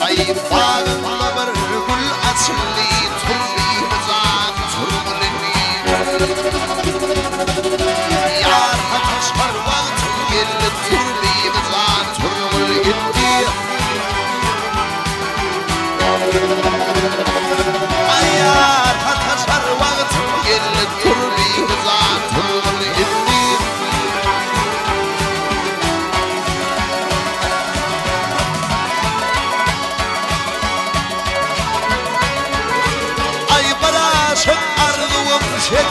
Aí paga.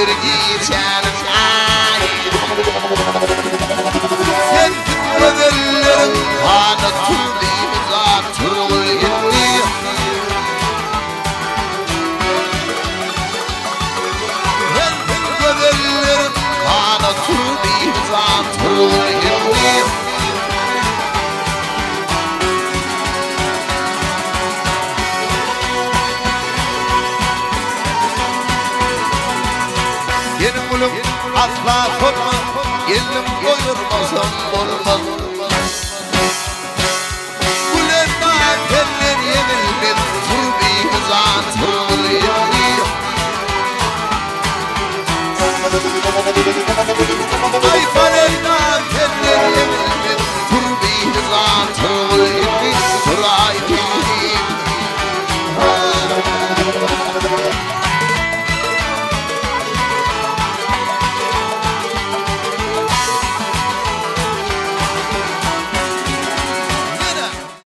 Yüdür Ulum asla korkma Elim doyurmasam olmaz